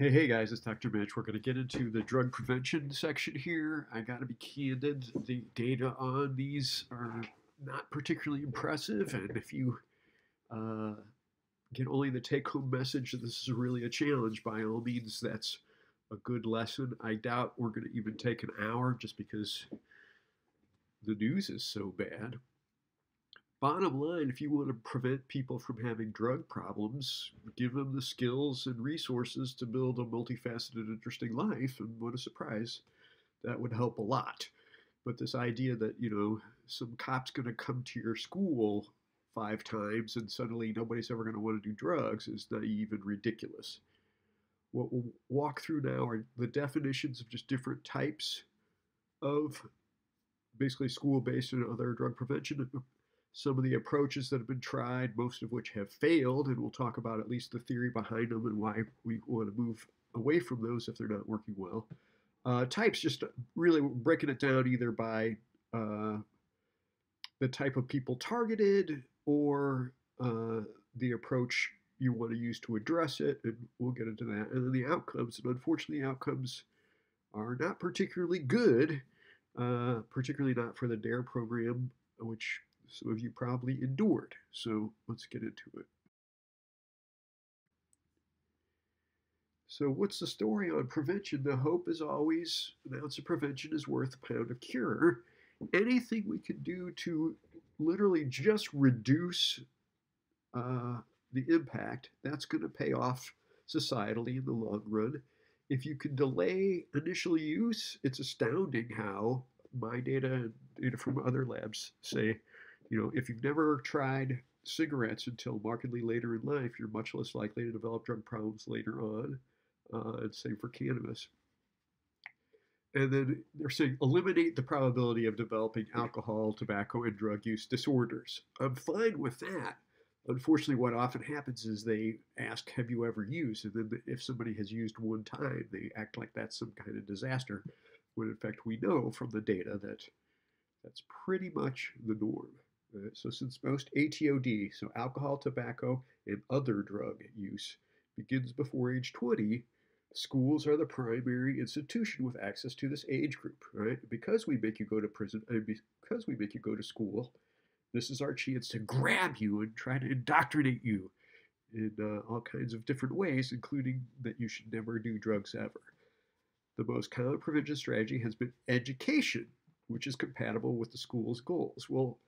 Hey, hey guys, it's Dr. Mitch. We're going to get into the drug prevention section here. I got to be candid. The data on these are not particularly impressive, and if you uh, get only the take home message that this is really a challenge, by all means, that's a good lesson. I doubt we're going to even take an hour just because the news is so bad. Bottom line, if you want to prevent people from having drug problems, give them the skills and resources to build a multifaceted, interesting life. And what a surprise, that would help a lot. But this idea that, you know, some cop's going to come to your school five times and suddenly nobody's ever going to want to do drugs is naive and ridiculous. What we'll walk through now are the definitions of just different types of basically school based and other drug prevention some of the approaches that have been tried, most of which have failed, and we'll talk about at least the theory behind them and why we want to move away from those if they're not working well. Uh, types, just really breaking it down either by uh, the type of people targeted or uh, the approach you want to use to address it, and we'll get into that. And then the outcomes, and unfortunately, outcomes are not particularly good, uh, particularly not for the DARE program, which some of you probably endured. So let's get into it. So, what's the story on prevention? The hope is always an ounce of prevention is worth a pound of cure. Anything we can do to literally just reduce uh, the impact, that's going to pay off societally in the long run. If you can delay initial use, it's astounding how my data and data from other labs say you know, if you've never tried cigarettes until markedly later in life, you're much less likely to develop drug problems later on. Uh, and same for cannabis. And then they're saying eliminate the probability of developing alcohol, tobacco, and drug use disorders. I'm fine with that. Unfortunately, what often happens is they ask, Have you ever used? And then if somebody has used one time, they act like that's some kind of disaster, when in fact we know from the data that that's pretty much the norm. Uh, so since most ATOD, so alcohol, tobacco, and other drug use, begins before age 20, schools are the primary institution with access to this age group, right? Because we make you go to prison, and because we make you go to school, this is our chance to grab you and try to indoctrinate you in uh, all kinds of different ways, including that you should never do drugs ever. The most common prevention strategy has been education, which is compatible with the school's goals. Well,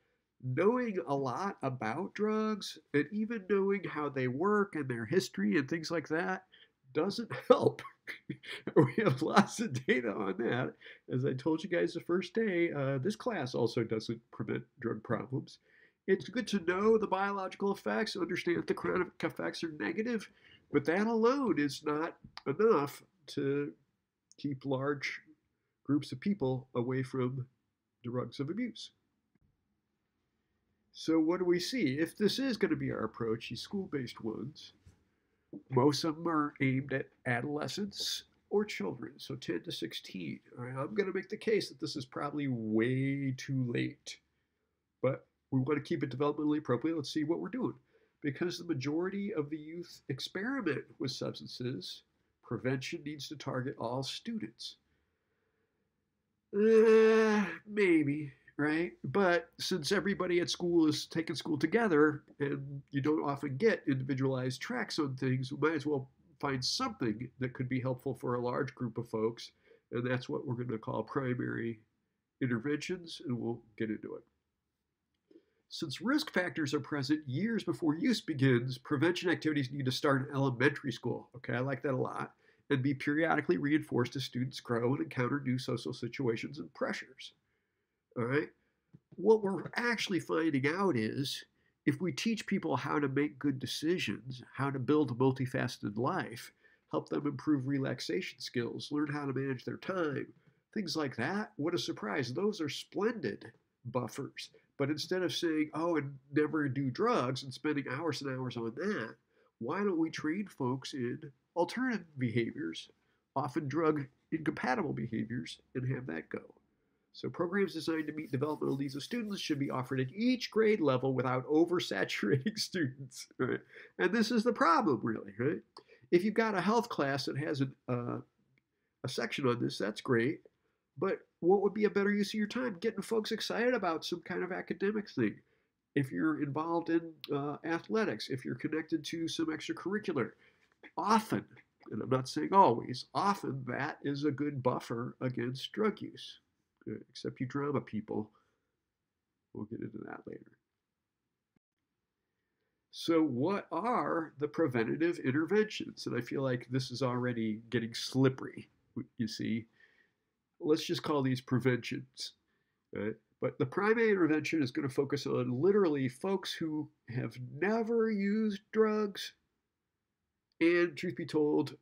knowing a lot about drugs and even knowing how they work and their history and things like that doesn't help. we have lots of data on that. As I told you guys the first day, uh, this class also doesn't prevent drug problems. It's good to know the biological effects, understand that the chronic effects are negative, but that alone is not enough to keep large groups of people away from drugs of abuse. So what do we see? If this is going to be our approach, these school-based ones, most of them are aimed at adolescents or children, so 10 to 16. right, I'm going to make the case that this is probably way too late, but we want to keep it developmentally appropriate. Let's see what we're doing. Because the majority of the youth experiment with substances, prevention needs to target all students. Uh, maybe right? But since everybody at school is taking school together and you don't often get individualized tracks on things, we might as well find something that could be helpful for a large group of folks. And that's what we're going to call primary interventions, and we'll get into it. Since risk factors are present years before use begins, prevention activities need to start in elementary school. Okay, I like that a lot. And be periodically reinforced as students grow and encounter new social situations and pressures. All right. What we're actually finding out is if we teach people how to make good decisions, how to build a multifaceted life, help them improve relaxation skills, learn how to manage their time, things like that, what a surprise. Those are splendid buffers. But instead of saying, oh, and never do drugs and spending hours and hours on that, why don't we train folks in alternative behaviors, often drug incompatible behaviors, and have that go? So programs designed to meet developmental needs of students should be offered at each grade level without oversaturating students. Right? And this is the problem, really. Right? if you've got a health class that has a, uh, a section on this, that's great. But what would be a better use of your time? Getting folks excited about some kind of academic thing. If you're involved in uh, athletics, if you're connected to some extracurricular, often, and I'm not saying always, often that is a good buffer against drug use. Except you drama people. We'll get into that later. So, what are the preventative interventions? And I feel like this is already getting slippery, you see let's just call these preventions. Right? But the primary intervention is going to focus on literally folks who have never used drugs, and truth be told,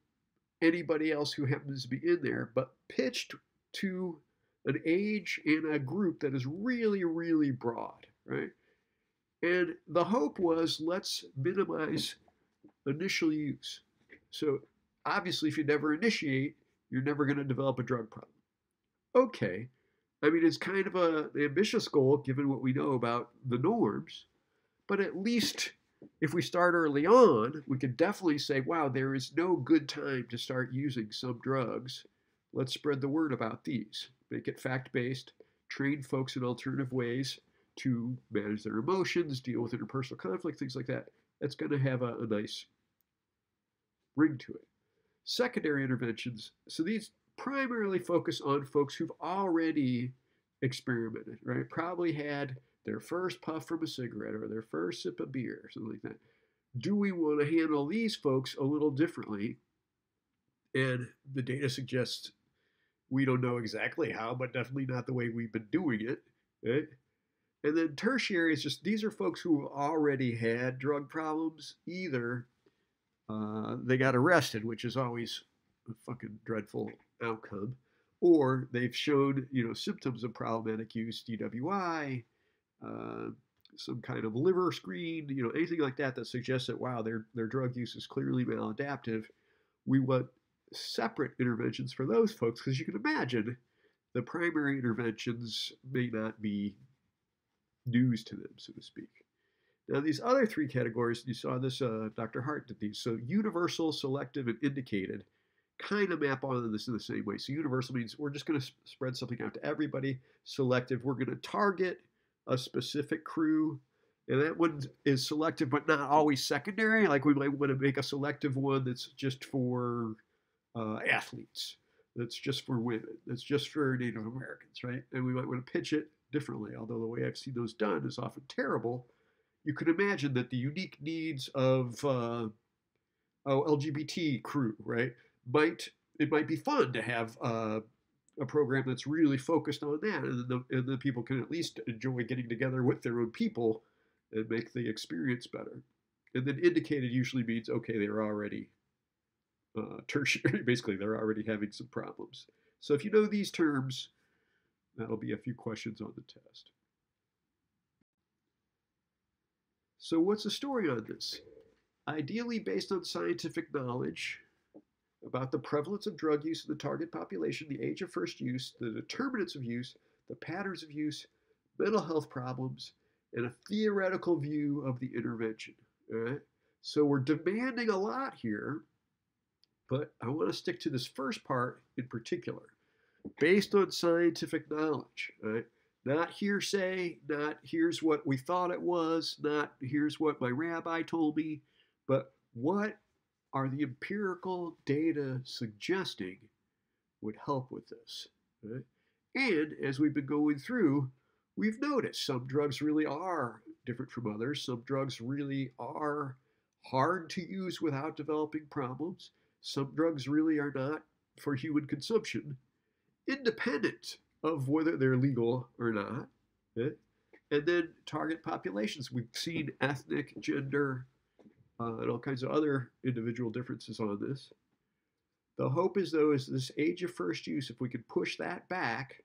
anybody else who happens to be in there, but pitched to an age and a group that is really, really broad, right? And the hope was let's minimize initial use. So obviously, if you never initiate, you're never going to develop a drug problem okay. I mean, it's kind of a, an ambitious goal given what we know about the norms, but at least if we start early on, we can definitely say, wow, there is no good time to start using some drugs. Let's spread the word about these. Make it fact based, train folks in alternative ways to manage their emotions, deal with interpersonal conflict, things like that. That's going to have a, a nice ring to it. Secondary interventions. So these primarily focus on folks who've already experimented, right? Probably had their first puff from a cigarette or their first sip of beer something like that. Do we want to handle these folks a little differently? And the data suggests we don't know exactly how, but definitely not the way we've been doing it. Right? And then tertiary is just these are folks who have already had drug problems. Either uh, they got arrested, which is always a fucking dreadful outcome, or they've showed you know symptoms of problematic use, DWI, uh, some kind of liver screen, you know anything like that that suggests that wow their their drug use is clearly maladaptive. We want separate interventions for those folks because you can imagine the primary interventions may not be news to them, so to speak. Now, these other three categories, you saw this, uh, Dr. Hart did these. So, universal, selective, and indicated kind of map onto this in the same way. So universal means we're just going to spread something out to everybody. Selective, we're going to target a specific crew. And that one is selective, but not always secondary. Like we might want to make a selective one that's just for uh, athletes, that's just for women, that's just for Native Americans, right? And we might want to pitch it differently, although the way I've seen those done is often terrible. You could imagine that the unique needs of uh, oh, LGBT crew, right? might it might be fun to have uh, a program that's really focused on that, and the, and the people can at least enjoy getting together with their own people and make the experience better. And then indicated usually means okay, they're already uh, tertiary. Basically, they're already having some problems. So if you know these terms, that'll be a few questions on the test. So what's the story on this? Ideally based on scientific knowledge, about the prevalence of drug use in the target population, the age of first use, the determinants of use, the patterns of use, mental health problems, and a theoretical view of the intervention. Right? So we're demanding a lot here, but I want to stick to this first part in particular, based on scientific knowledge. Right? Not hearsay, not here's what we thought it was, not here's what my rabbi told me, but what are the empirical data suggesting would help with this. Right? And as we've been going through, we've noticed some drugs really are different from others. Some drugs really are hard to use without developing problems. Some drugs really are not for human consumption, independent of whether they're legal or not. Right? And then target populations. We've seen ethnic, gender, uh, and all kinds of other individual differences on this. The hope is, though, is this age of first use, if we could push that back,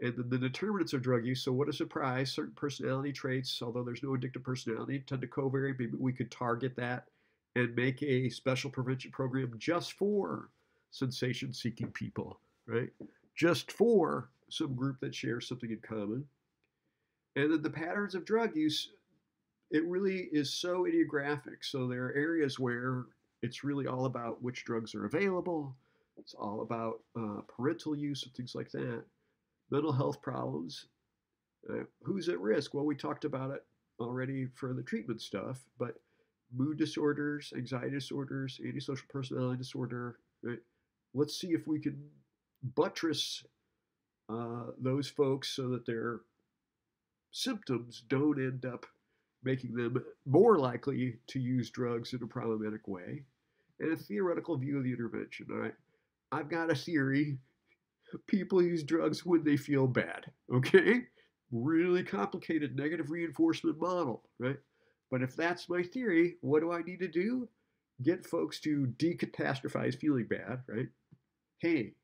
and then the determinants of drug use. So, what a surprise! Certain personality traits, although there's no addictive personality, tend to covary. Maybe we could target that and make a special prevention program just for sensation seeking people, right? Just for some group that shares something in common. And then the patterns of drug use it really is so idiographic. So there are areas where It's really all about which drugs are available. It's all about uh, parental use and things like that. Mental health problems. Uh, who's at risk? Well, we talked about it already for the treatment stuff, but mood disorders, anxiety disorders, antisocial personality disorder, right? Let's see if we can buttress uh, those folks so that their symptoms don't end up making them more likely to use drugs in a problematic way. And a theoretical view of the intervention. All right, I've got a theory. People use drugs when they feel bad. Okay, really complicated negative reinforcement model, right? But if that's my theory, what do I need to do? Get folks to decatastrophize feeling bad, right? Hey,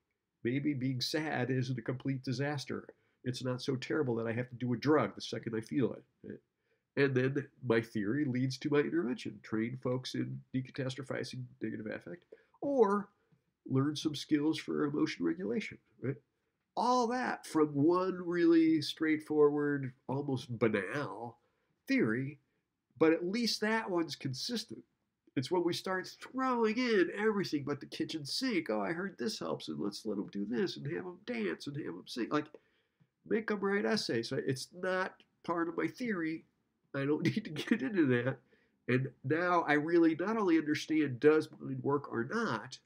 maybe being sad isn't a complete disaster. It's not so terrible that I have to do a drug the second I feel it. And then my theory leads to my intervention. Train folks in decatastrophizing negative affect or learn some skills for emotion regulation, right? All that from one really straightforward, almost banal theory, but at least that one's consistent. It's when we start throwing in everything but the kitchen sink. Oh, I heard this helps, and let's let them do this, and have them dance, and have them sing. Like, make them write essays. It's not part of my theory. I don't need to get into that. And now I really not only understand does mind work or not,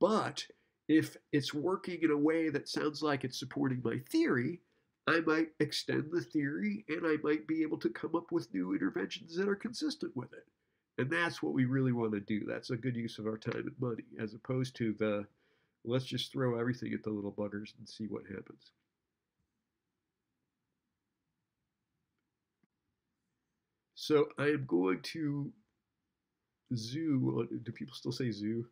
but if it's working in a way that sounds like it's supporting my theory, I might extend the theory and I might be able to come up with new interventions that are consistent with it. And that's what we really want to do. That's a good use of our time and money, as opposed to the let's just throw everything at the little buggers and see what happens. So I am going to zoo. Uh, do people still say zoo?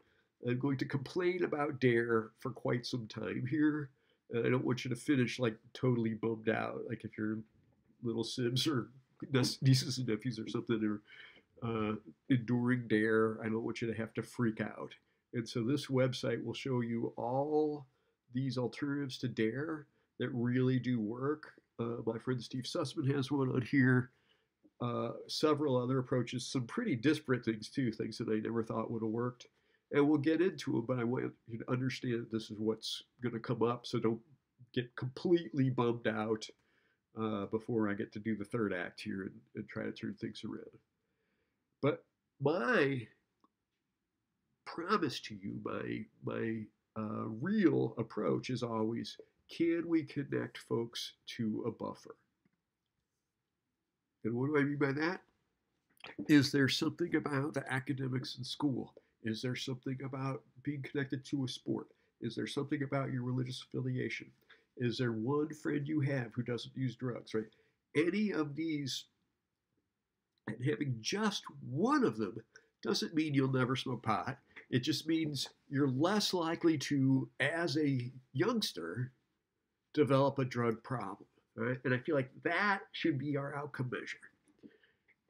I'm going to complain about Dare for quite some time here. I don't want you to finish like totally bummed out, like if your little sibs or nieces and nephews or something are uh, enduring dare. I don't want you to have to freak out. And so this website will show you all these alternatives to dare that really do work. Uh, my friend Steve Sussman has one on here. Uh, several other approaches, some pretty disparate things too, things that I never thought would have worked. And we'll get into them, but I want you to understand this is what's going to come up, so don't get completely bummed out uh, before I get to do the third act here and, and try to turn things around. But my promise to you, my my uh, real approach is always: can we connect folks to a buffer? And what do I mean by that? Is there something about the academics in school? Is there something about being connected to a sport? Is there something about your religious affiliation? Is there one friend you have who doesn't use drugs, right? Any of these and having just one of them doesn't mean you'll never smoke pot. It just means you're less likely to, as a youngster, develop a drug problem. Right? And I feel like that should be our outcome measure.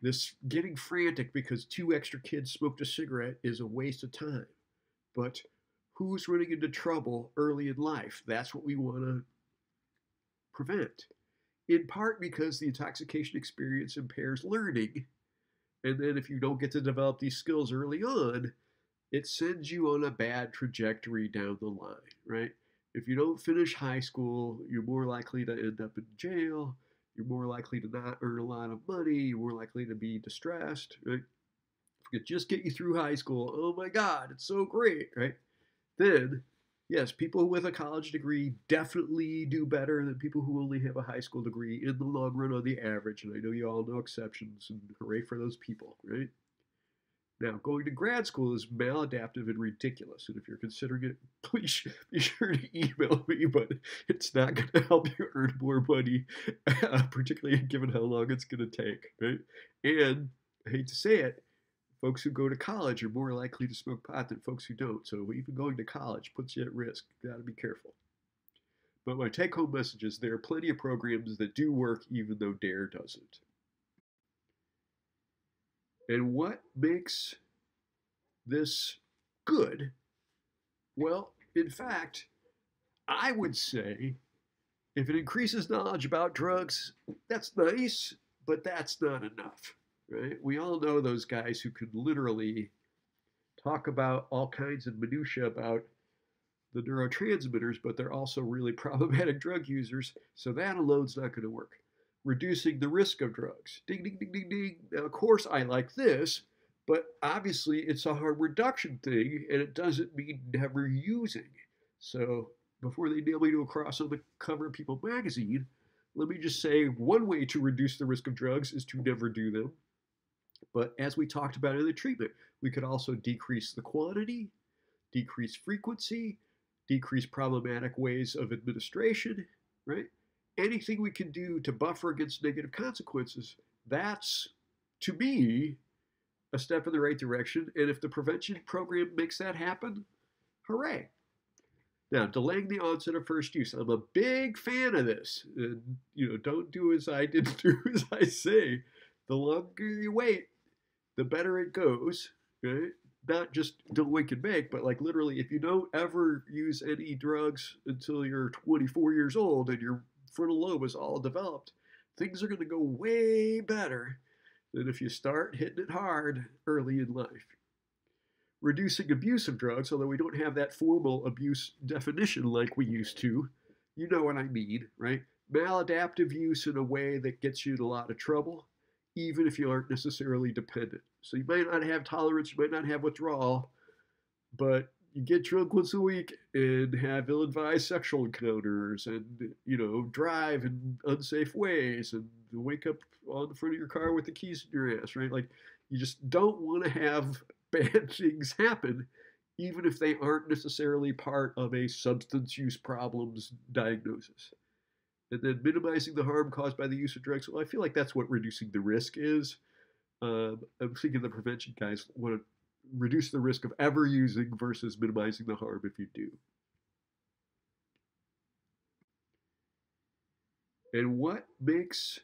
This getting frantic because two extra kids smoked a cigarette is a waste of time. But who's running into trouble early in life? That's what we want to prevent in part because the intoxication experience impairs learning. And then if you don't get to develop these skills early on, it sends you on a bad trajectory down the line, right? If you don't finish high school, you're more likely to end up in jail. You're more likely to not earn a lot of money. You're more likely to be distressed, right? If it just get you through high school, oh my God, it's so great, right? Then yes, people with a college degree definitely do better than people who only have a high school degree in the long run on the average. And I know you all know exceptions, and hooray for those people, right? Now, going to grad school is maladaptive and ridiculous. And if you're considering it, please be sure to email me, but it's not going to help you earn more money, uh, particularly given how long it's going to take, right? And I hate to say it, Folks who go to college are more likely to smoke pot than folks who don't. So even going to college puts you at risk. Got to be careful. But my take home message is there are plenty of programs that do work even though DARE doesn't. And what makes this good? Well, in fact, I would say if it increases knowledge about drugs, that's nice, but that's not enough right? We all know those guys who could literally talk about all kinds of minutia about the neurotransmitters, but they're also really problematic drug users, so that alone's not going to work. Reducing the risk of drugs. Ding, ding, ding, ding, ding. Now, of course, I like this, but obviously it's a harm reduction thing, and it doesn't mean never using. So before they nail me to a cross on the cover of People magazine, let me just say one way to reduce the risk of drugs is to never do them. But as we talked about in the treatment, we could also decrease the quantity, decrease frequency, decrease problematic ways of administration, right? Anything we can do to buffer against negative consequences, that's, to me, a step in the right direction. And if the prevention program makes that happen, hooray. Now, delaying the onset of first use. I'm a big fan of this. And, you know, don't do as I did, do as I say. The longer you wait, the better it goes, right? not just don't wink and make, but like literally, if you don't ever use any drugs until you're 24 years old and your frontal lobe is all developed, things are going to go way better than if you start hitting it hard early in life. Reducing abuse of drugs, although we don't have that formal abuse definition like we used to, you know what I mean, right? Maladaptive use in a way that gets you in a lot of trouble even if you aren't necessarily dependent. So you might not have tolerance, you might not have withdrawal, but you get drunk once a week and have ill-advised sexual encounters and you know drive in unsafe ways and wake up on the front of your car with the keys in your ass right like you just don't want to have bad things happen even if they aren't necessarily part of a substance use problems diagnosis and then minimizing the harm caused by the use of drugs. Well, I feel like that's what reducing the risk is. Um, I'm thinking the prevention guys want to reduce the risk of ever using versus minimizing the harm if you do. And what makes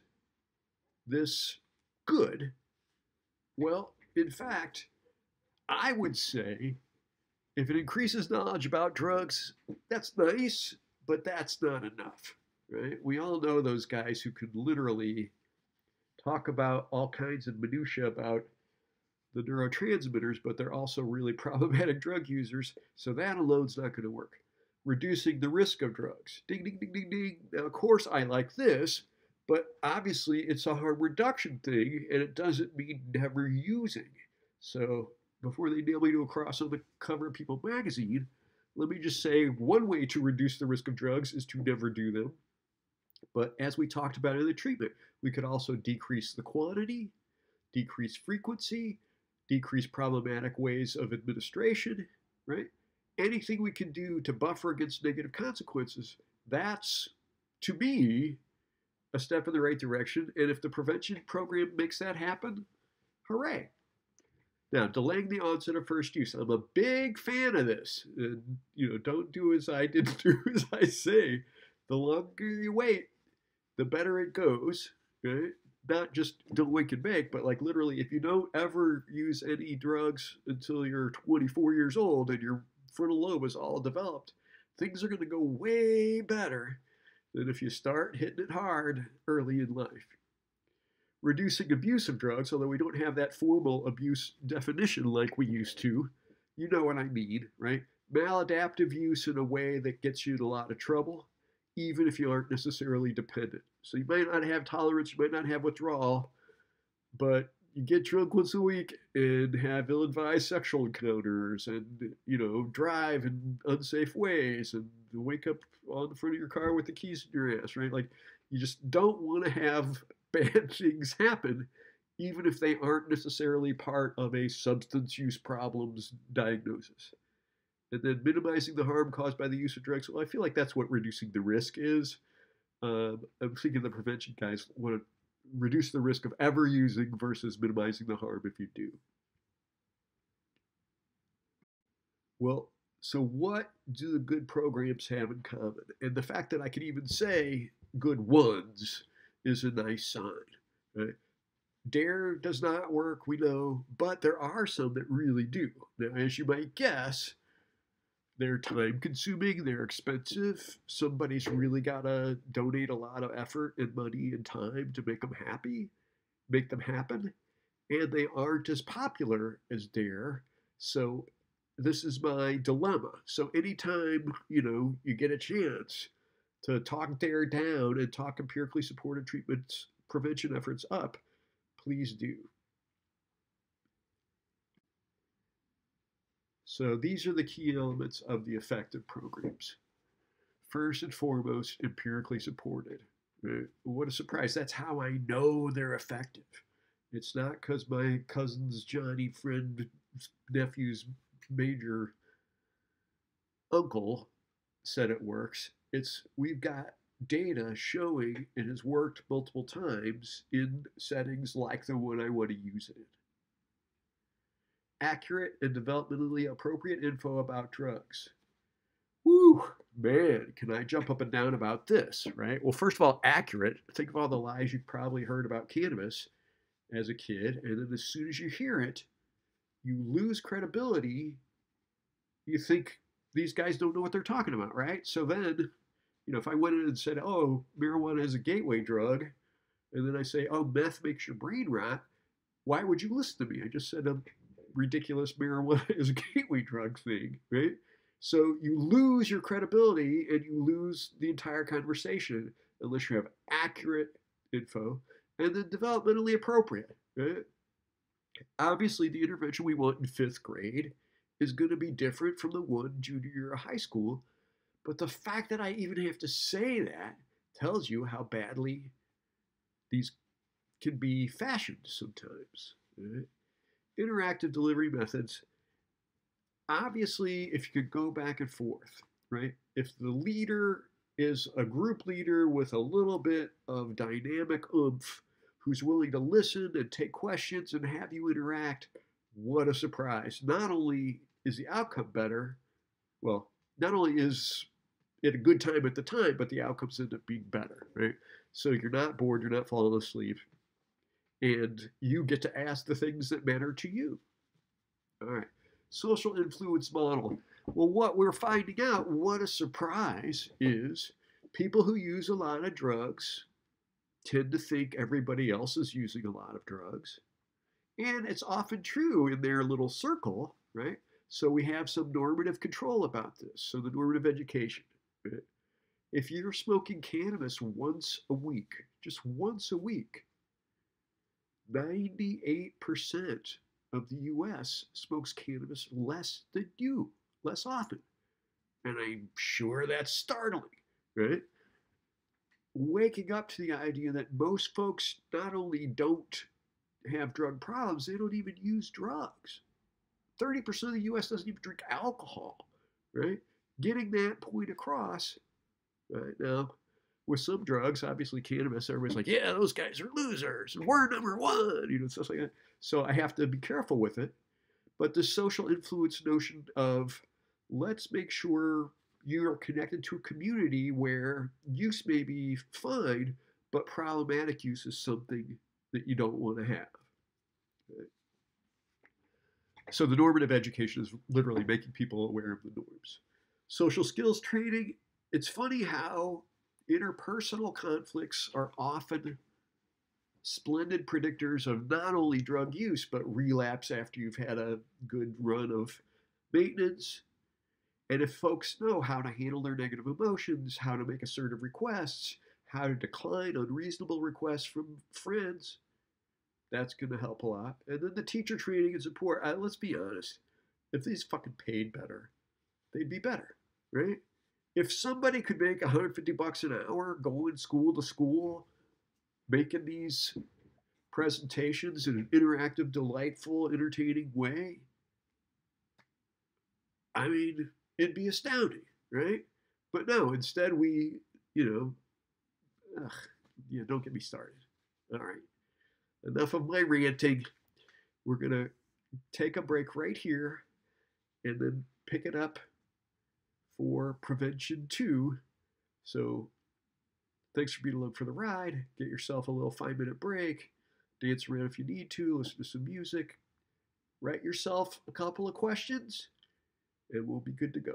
this good? Well, in fact, I would say if it increases knowledge about drugs, that's nice, but that's not enough right? We all know those guys who could literally talk about all kinds of minutia about the neurotransmitters, but they're also really problematic drug users, so that alone's not going to work. Reducing the risk of drugs. Ding, ding, ding, ding, ding. Now, of course, I like this, but obviously it's a harm reduction thing, and it doesn't mean never using. So before they nail me to a cross on the cover of People magazine, let me just say one way to reduce the risk of drugs is to never do them. But as we talked about in the treatment, we could also decrease the quantity, decrease frequency, decrease problematic ways of administration, right? Anything we can do to buffer against negative consequences, that's, to me, a step in the right direction. And if the prevention program makes that happen, hooray. Now, delaying the onset of first use. I'm a big fan of this. And, you know, don't do as I did, do as I say. The longer you wait, the better it goes, right? Not just don't wink and bake, but like literally, if you don't ever use any drugs until you're 24 years old and your frontal lobe is all developed, things are going to go way better than if you start hitting it hard early in life. Reducing abuse of drugs, although we don't have that formal abuse definition like we used to, you know what I mean, right? Maladaptive use in a way that gets you in a lot of trouble even if you aren't necessarily dependent. So you might not have tolerance, you might not have withdrawal, but you get drunk once a week and have ill-advised sexual encounters and you know drive in unsafe ways and wake up on the front of your car with the keys in your ass right like you just don't want to have bad things happen even if they aren't necessarily part of a substance use problems diagnosis and then minimizing the harm caused by the use of drugs. Well, I feel like that's what reducing the risk is. Um, I'm thinking the prevention guys want to reduce the risk of ever using versus minimizing the harm if you do. Well, so what do the good programs have in common? And the fact that I can even say good ones is a nice sign. Right? DARE does not work, we know, but there are some that really do. Now, as you might guess, they're time consuming, they're expensive. Somebody's really got to donate a lot of effort and money and time to make them happy, make them happen. And they aren't as popular as Dare. So this is my dilemma. So anytime, you know, you get a chance to talk DARE down and talk empirically supported treatments prevention efforts up, please do. So these are the key elements of the effective programs. First and foremost, empirically supported. Uh, what a surprise. That's how I know they're effective. It's not because my cousin's Johnny friend, nephew's major uncle said it works. It's we've got data showing it has worked multiple times in settings like the one I want to use it in. Accurate and developmentally appropriate info about drugs. Woo, man, can I jump up and down about this, right? Well, first of all, accurate. Think of all the lies you've probably heard about cannabis as a kid, and then as soon as you hear it, you lose credibility. You think these guys don't know what they're talking about, right? So then, you know, if I went in and said, oh, marijuana is a gateway drug, and then I say, oh, meth makes your brain rot, why would you listen to me? I just said a ridiculous marijuana is a gateway drug thing, right? So you lose your credibility and you lose the entire conversation unless you have accurate info and then developmentally appropriate. Right? Obviously, the intervention we want in fifth grade is going to be different from the one junior year of high school. But the fact that I even have to say that tells you how badly these can be fashioned sometimes. Right? Interactive delivery methods. Obviously, if you could go back and forth, right? If the leader is a group leader with a little bit of dynamic oomph, who's willing to listen and take questions and have you interact, what a surprise. Not only is the outcome better, well, not only is it a good time at the time, but the outcomes end up being better, right? So you're not bored, you're not falling asleep, and you get to ask the things that matter to you. All right, social influence model. Well, what we're finding out, what a surprise, is people who use a lot of drugs tend to think everybody else is using a lot of drugs. And it's often true in their little circle, right? So we have some normative control about this. So the normative education. Right? If you're smoking cannabis once a week, just once a week, 98% of the US smokes cannabis less than you, less often. And I'm sure that's startling, right? waking up to the idea that most folks not only don't have drug problems, they don't even use drugs. 30% of the US doesn't even drink alcohol, right? Getting that point across, right now, with some drugs, obviously cannabis, everybody's like, yeah, those guys are losers, and we're number one, you know, stuff like that. So I have to be careful with it. But the social influence notion of let's make sure you are connected to a community where use may be fine, but problematic use is something that you don't want to have. So the normative education is literally making people aware of the norms. Social skills training, it's funny how interpersonal conflicts are often splendid predictors of not only drug use, but relapse after you've had a good run of maintenance and if folks know how to handle their negative emotions, how to make assertive requests, how to decline unreasonable requests from friends, that's going to help a lot. And then the teacher training and support. Let's be honest. If these fucking paid better, they'd be better, right? If somebody could make 150 bucks an hour going school to school, making these presentations in an interactive, delightful, entertaining way, I mean, it'd be astounding, right? But no, instead we, you know, ugh, yeah, don't get me started. All right, enough of my ranting. We're gonna take a break right here, and then pick it up for prevention two. So, thanks for being along for the ride. Get yourself a little five minute break. Dance around if you need to. Listen to some music. Write yourself a couple of questions and we'll be good to go.